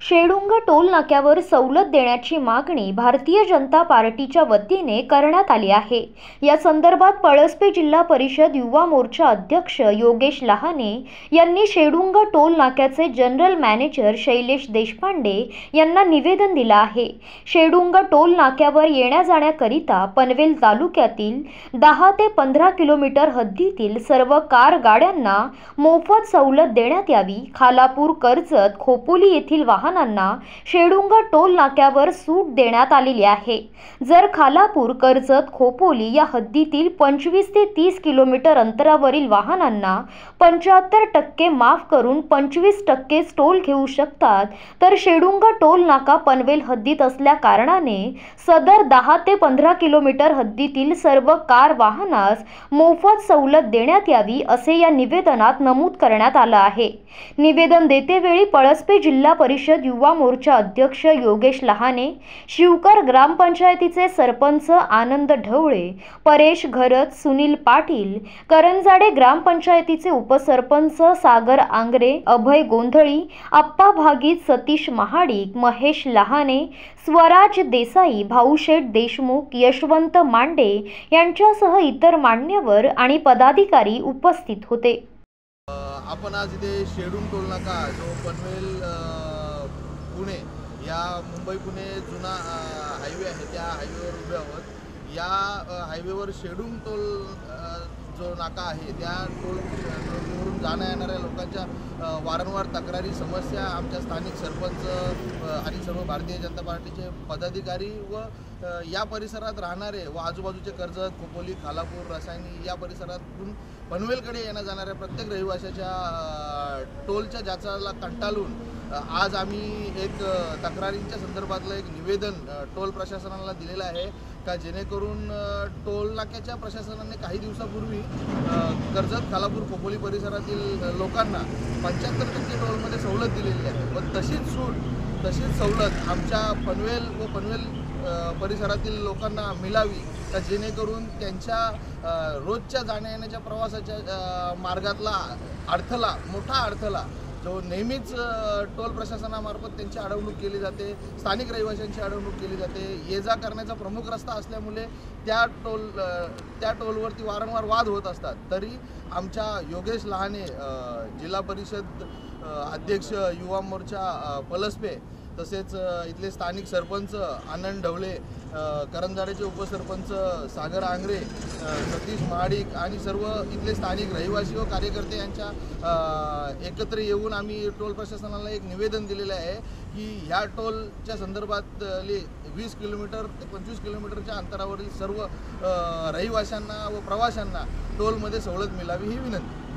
शेडुंग toll नाक्यावर सवलत देण्याची मागणी भारतीय जनता पार्टीच्या वतीने करण्यात आली आहे. या संदर्भात पळसपे जिल्हा परिषद युवा मोर्चा अध्यक्ष योगेश लहाने यांनी शेडुंग टोल नाक्याचे जनरल मॅनेजर शैलेश देशपांडे यांना निवेदन दिलं आहे. शेडुंग टोल नाक्यावर येण्या जाण्याकरिता पनवेल तालुक्यातील दहा ते पंधरा किलोमीटर हद्दीतील सर्व कार गाड्यांना मोफत सवलत देण्यात यावी खालापूर कर्जत खोपोली येथील वाहन वाहनांना शेडुंग टोल नाक्यावर सूट देण्यात आलेली आहे. जर खालापूर कर्जत खोपोली या हद्दीतील पंचवीस ते तीस किलोमीटर अंतरावरील वाहनांना पंच्याहत्तर टक्के माफ करून पंचवीस टक्के टोल घेऊ शकतात तर शेडुंग टोल नाका पनवेल हद्दीत असल्या कारणाने सदर दहा ते पंधरा किलोमीटर हद्दीतील सर्व कार वाहनास मोफत सवलत देण्यात यावी असे या निवेदनात नमूद करण्यात आलं आहे. निवेदन देतेवेळी पळसपे जिल्हा परिषद युवा मोर्चा अध्यक्ष योगेश लहाने शिवकर ग्रामपंचायतीचे सरपंच आनंद ढवळे परेश घरत सुनील पाटील करंजाडे ग्रामपंचायतीचे उपसरपंच सागर आंग्रे अभय गोंधळी आप्पा भागीत सतीश महाडिक महेश लहाने स्वराज देसाई भाऊशेठ देशमुख यशवंत मांडे यांच्यासह इतर मान्यवर आणि पदाधिकारी उपस्थित होते. आपण आज इथे शेडून टोल नाका जो पनवेल पुणे या मुंबई पुणे जुना हायवे आहे त्या हायवेवर उभे आहोत. या हायवेवर शेडून टोल जो नाका आहे त्या टोल टोलवरून जाण्या येणाऱ्या लोकांच्या वारंवार तक्रारी समस्या आमच्या स्थानिक सरपंच आणि सर्व भारतीय जनता पार्टीचे पदाधिकारी व या परिसरात राहणारे व आजूबाजूचे कर्जत खोपोली खालापूर रसायनी या परिसरातून पनवेलकडे येण्या जाणाऱ्या प्रत्येक रहिवाशाच्या टोलच्या जाचाला कंटाळून आज आम्ही एक तक्रारींच्या संदर्भातलं एक निवेदन टोल प्रशासनाला दिलेलं आहे. का जेणेकरून टोल नाक्याच्या प्रशासनाने काही दिवसापूर्वी कर्जत खालापूर खोपोली परिसरातील लोकांना पंच्याहत्तर टक्के टोलमध्ये सवलत दिलेली आहे. व तशीच सूट तशीच सवलत आमच्या पनवेल व पनवेल परिसरातील लोकांना मिळावी का जेणेकरून त्यांच्या रोजच्या जाण्या येण्याच्या प्रवासाच्या मार्गातला अडथळा मोठा अडथळा जो नेहमीच टोल प्रशासनामार्फत त्यांची अडवणूक केली जाते स्थानिक रहिवाशांची अडवणूक केली जाते ये जा करण्याचा प्रमुख रस्ता असल्यामुळे त्या टोल त्या टोलवरती वारंवार वाद होत असतात. तरी आमच्या योगेश लहाने जिल्हा परिषद अध्यक्ष युवा मोर्चा अ, पलसपे तसेच इथले स्थानिक सरपंच आनंद ढवळे करंजाडेचे उपसरपंच सागर आंग्रे सतीश महाडिक आणि सर्व इथले स्थानिक रहिवासी व कार्यकर्ते यांच्या एकत्र येऊन आम्ही टोल प्रशासनाला एक निवेदन दिलेलं आहे की ह्या टोलच्या संदर्भातले वीस किलोमीटर ते पंचवीस किलोमीटरच्या अंतरावरील सर्व रहिवाशांना व प्रवाशांना टोलमध्ये सवलत मिळावी ही विनंती.